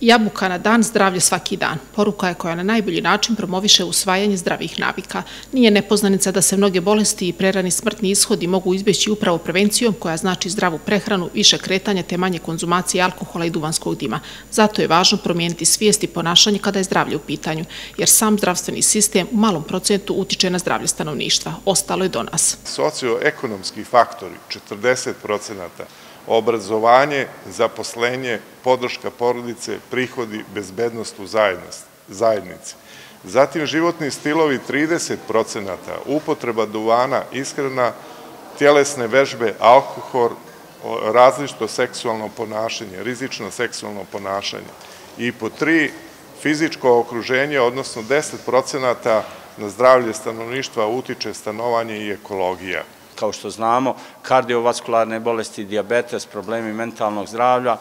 Jabuka na dan, zdravlje svaki dan. Poruka je koja na najbolji način promoviše usvajanje zdravih navika. Nije nepoznanica da se mnoge bolesti i prerani smrtni ishodi mogu izbjeći upravo prevencijom koja znači zdravu prehranu, više kretanja te manje konzumacije alkohola i duvanskog dima. Zato je važno promijeniti svijest i ponašanje kada je zdravlje u pitanju, jer sam zdravstveni sistem u malom procentu utiče na zdravlje stanovništva. Ostalo je do nas. Socioekonomski faktori, 40 procenata, obrazovanje, zaposlenje, podrška porodice, prihodi, bezbednost u zajednici. Zatim životni stilovi 30%, upotreba duvana, iskrena, tjelesne vežbe, alkohol, različito seksualno ponašanje, rizično seksualno ponašanje. I po tri, fizičko okruženje, odnosno 10% na zdravlje stanovništva utiče stanovanje i ekologija kao što znamo, kardiovaskularne bolesti, diabetes, problemi mentalnog zdravlja,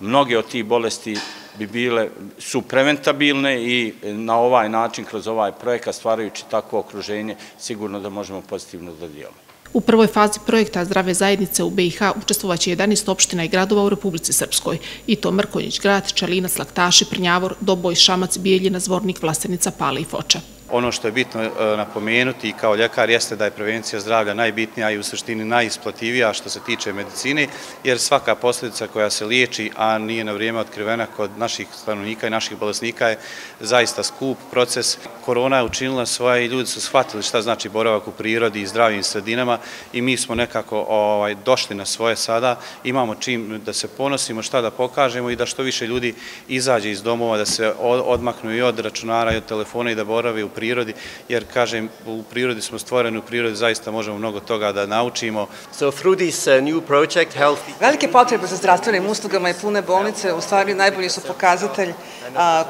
mnoge od tih bolesti bi bile, su preventabilne i na ovaj način, kroz ovaj projekat, stvarajući takvo okruženje, sigurno da možemo pozitivno da dijelimo. U prvoj fazi projekta Zdrave zajednice u BiH učestvovaće 11 opština i gradova u Republici Srpskoj, i to Mrkonjić grad, Čalinac, Laktaši, Prnjavor, Doboj, Šamac, Bijeljina, Zvornik, Vlasenica, Pale i Foča. Ono što je bitno e, napomenuti kao ljekar jeste da je prevencija zdravlja najbitnija i u suštini najisplativija što se tiče medicine, jer svaka posljedica koja se liječi, a nije na vrijeme otkrivena kod naših stanovnika i naših bolesnika je zaista skup proces. Korona je učinila svoje i ljudi su shvatili šta znači boravak u prirodi i zdravim sredinama i mi smo nekako ovaj, došli na svoje sada. Imamo čim da se ponosimo, šta da pokažemo i da što više ljudi izađe iz domova, da se odmaknu i od računara i od telefona i da boravi u prirodi, jer, kažem, u prirodi smo stvoreni, u prirodi zaista možemo mnogo toga da naučimo. So through this uh, new project, health... Velike potrebe za zdravstvenim uslugama i pune bolnice u stvari najbolji su pokazatelj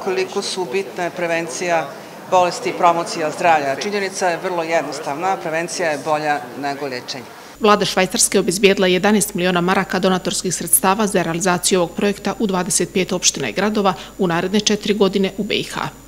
koliko su bitne prevencija bolesti i promocija zdravlja. Činjenica je vrlo jednostavna, prevencija je bolja nego liječenje. Vlada Švajcarske obizbijedila 11 miliona maraka donatorskih sredstava za realizaciju ovog projekta u 25 opština i gradova u naredne četiri godine u BiH.